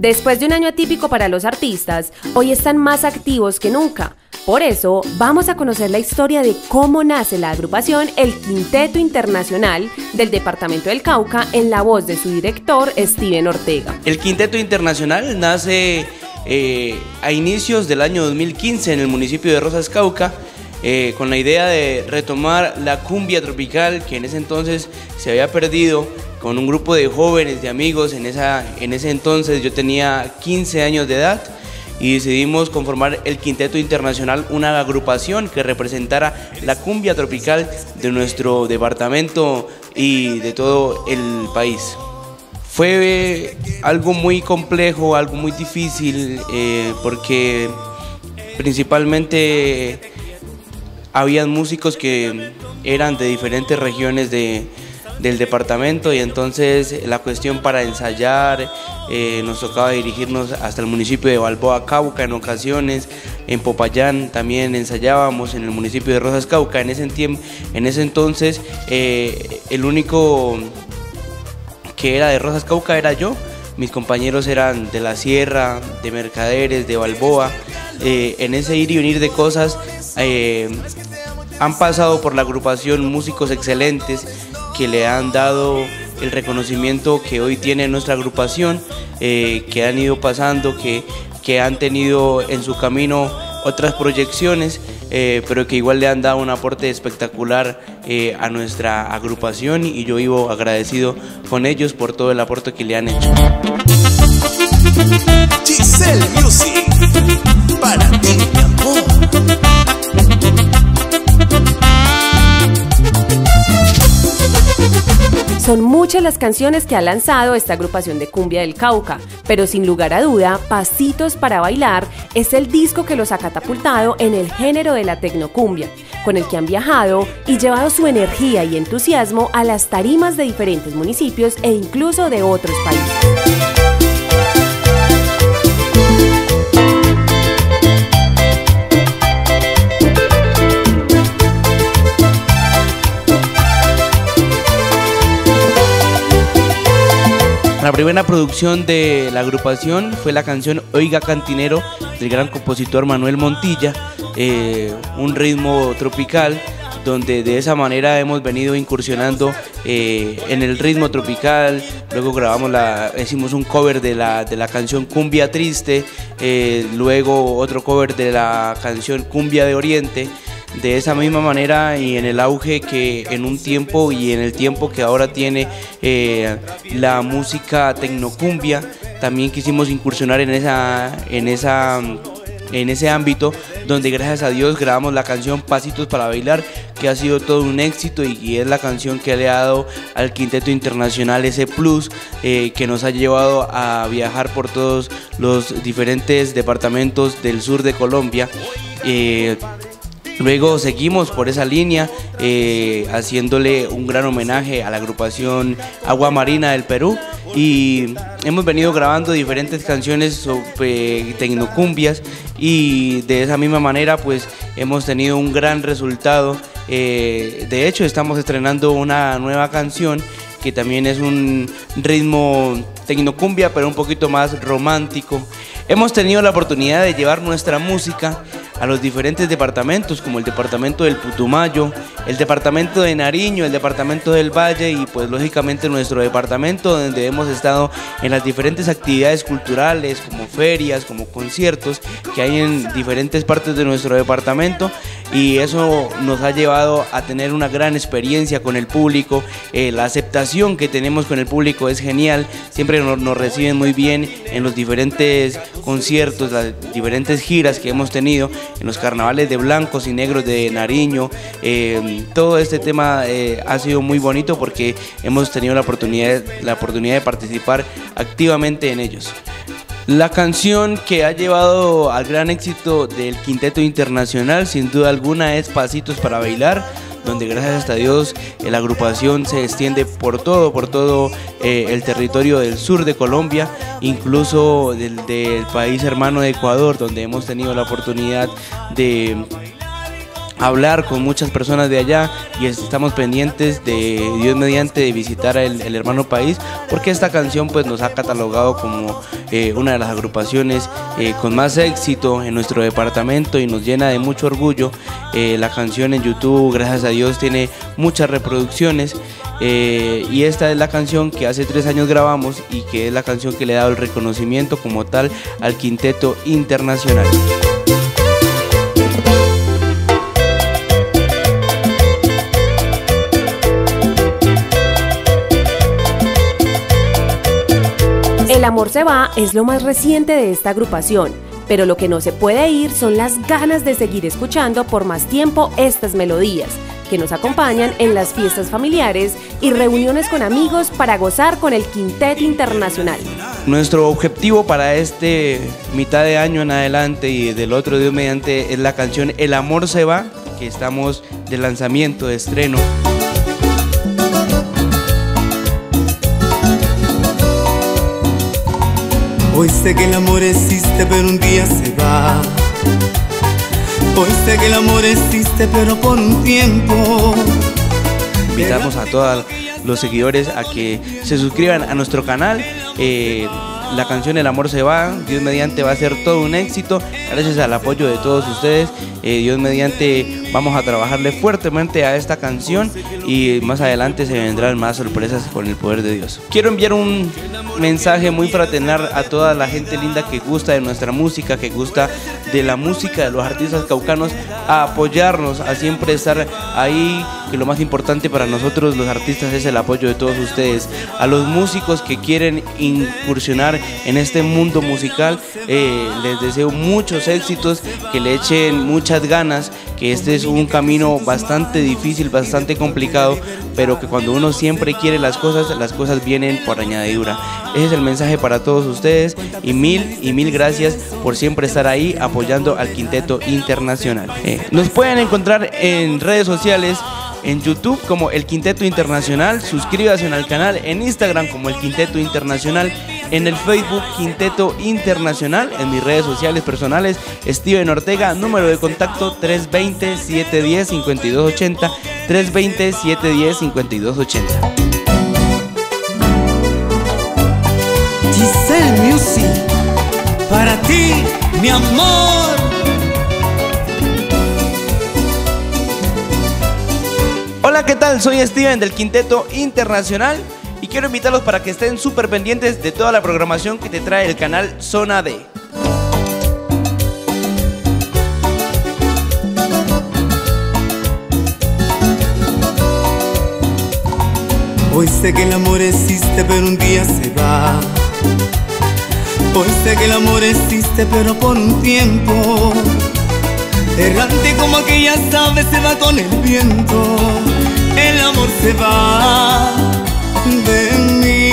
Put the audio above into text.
Después de un año atípico para los artistas, hoy están más activos que nunca. Por eso, vamos a conocer la historia de cómo nace la agrupación El Quinteto Internacional del Departamento del Cauca en la voz de su director Steven Ortega. El Quinteto Internacional nace eh, a inicios del año 2015 en el municipio de Rosas Cauca. Eh, con la idea de retomar la cumbia tropical que en ese entonces se había perdido con un grupo de jóvenes, de amigos. En, esa, en ese entonces yo tenía 15 años de edad y decidimos conformar el Quinteto Internacional, una agrupación que representara la cumbia tropical de nuestro departamento y de todo el país. Fue algo muy complejo, algo muy difícil, eh, porque principalmente habían músicos que eran de diferentes regiones de, del departamento y entonces la cuestión para ensayar eh, nos tocaba dirigirnos hasta el municipio de Balboa Cauca en ocasiones, en Popayán también ensayábamos en el municipio de Rosas Cauca, en ese, en ese entonces eh, el único que era de Rosas Cauca era yo, mis compañeros eran de la Sierra, de Mercaderes, de Balboa, eh, en ese ir y venir de cosas han pasado por la agrupación músicos excelentes que le han dado el reconocimiento que hoy tiene nuestra agrupación, eh, que han ido pasando, que, que han tenido en su camino otras proyecciones, eh, pero que igual le han dado un aporte espectacular eh, a nuestra agrupación y yo vivo agradecido con ellos por todo el aporte que le han hecho. Muchas las canciones que ha lanzado esta agrupación de cumbia del Cauca, pero sin lugar a duda, Pasitos para Bailar es el disco que los ha catapultado en el género de la tecnocumbia, con el que han viajado y llevado su energía y entusiasmo a las tarimas de diferentes municipios e incluso de otros países. Primera producción de la agrupación fue la canción Oiga Cantinero del gran compositor Manuel Montilla, eh, un ritmo tropical donde de esa manera hemos venido incursionando eh, en el ritmo tropical, luego grabamos la, hicimos un cover de la, de la canción Cumbia Triste, eh, luego otro cover de la canción Cumbia de Oriente, de esa misma manera y en el auge que en un tiempo y en el tiempo que ahora tiene eh, la música tecnocumbia, también quisimos incursionar en esa, en esa en ese ámbito donde gracias a Dios grabamos la canción Pasitos para Bailar que ha sido todo un éxito y, es la canción que le ha dado al Quinteto Internacional ese plus eh, que nos ha llevado a viajar por todos los diferentes departamentos del sur de Colombia. Eh, Luego seguimos por esa línea eh, haciéndole un gran homenaje a la agrupación Agua Marina del Perú y hemos venido grabando diferentes canciones sobre tecnocumbias y de esa misma manera pues hemos tenido un gran resultado. Eh, de hecho estamos estrenando una nueva canción que también es un ritmo tecnocumbia pero un poquito más romántico. Hemos tenido la oportunidad de llevar nuestra música a los diferentes departamentos, como el departamento del Putumayo, el departamento de Nariño, el departamento del Valle y pues lógicamente nuestro departamento donde hemos estado en las diferentes actividades culturales, como ferias, como conciertos que hay en diferentes partes de nuestro departamento y eso nos ha llevado a tener una gran experiencia con el público, eh, la aceptación que tenemos con el público es genial, siempre nos, reciben muy bien en los diferentes conciertos, las diferentes giras que hemos tenido en los carnavales de blancos y negros de Nariño. Eh, todo este tema eh, ha sido muy bonito porque hemos tenido la oportunidad, la oportunidad de participar activamente en ellos. La canción que ha llevado al gran éxito del Quinteto Internacional, sin duda alguna, es Pasitos para Bailar donde gracias a Dios eh, la agrupación se extiende por todo, por todo el territorio del sur de Colombia incluso del, país hermano de Ecuador, donde hemos tenido la oportunidad de hablar con muchas personas de allá y estamos pendientes de Dios mediante de visitar el, hermano país porque esta canción pues nos ha catalogado como eh, una de las agrupaciones eh, con más éxito en nuestro departamento y nos llena de mucho orgullo. Eh, la canción en YouTube, gracias a Dios, tiene muchas reproducciones y esta es la canción que hace tres años grabamos y que es la canción que le ha dado el reconocimiento como tal al quinteto internacional. El amor se va es lo más reciente de esta agrupación, pero lo que no se puede ir son las ganas de seguir escuchando por más tiempo estas melodías que nos acompañan en las fiestas familiares y reuniones con amigos para gozar con el Quinteto Internacional. Nuestro objetivo para este mitad de año en adelante y del otro día mediante es la canción El amor se va, que estamos de lanzamiento, de estreno. Hoy sé que el amor existe, pero un día se va. Hoy sé que el amor existe, pero por un tiempo. Invitamos a todos los seguidores a que se suscriban a nuestro canal. Eh, la canción El amor se va, Dios mediante va a ser todo un éxito, gracias al apoyo de todos ustedes. Eh, Dios mediante vamos a trabajarle fuertemente a esta canción y más adelante se vendrán más sorpresas con el poder de Dios. Quiero enviar un mensaje muy fraternal a toda la gente linda que gusta de nuestra música, que gusta de la música de los artistas caucanos, a apoyarnos, a siempre estar ahí, que lo más importante para nosotros los artistas es el apoyo de todos ustedes. A los músicos que quieren incursionar en este mundo musical, eh, les deseo muchos éxitos, que le echen muchas ganas, que este es un camino bastante difícil, bastante complicado, pero que cuando uno siempre quiere las cosas, las cosas vienen por añadidura. Ese es el mensaje para todos ustedes y mil y mil gracias por siempre estar ahí apoyando al Quinteto Internacional. Eh, nos pueden encontrar en redes sociales en YouTube como El Quinteto Internacional, suscríbase al canal, en Instagram como El Quinteto Internacional, en el Facebook Quinteto Internacional, en mis redes sociales personales, Steven Ortega, número de contacto 320-710-5280, 320-710-5280. Giselle Music, para ti, mi amor. Hola, ¿qué tal? Soy Steven del Quinteto Internacional quiero invitarlos para que estén súper pendientes de toda la programación que te trae el canal Zona D. Hoy sé que el amor existe, pero un día se va. Hoy sé que el amor existe, pero por un tiempo. Errante como aquella ave se va con el viento, el amor se va bên mi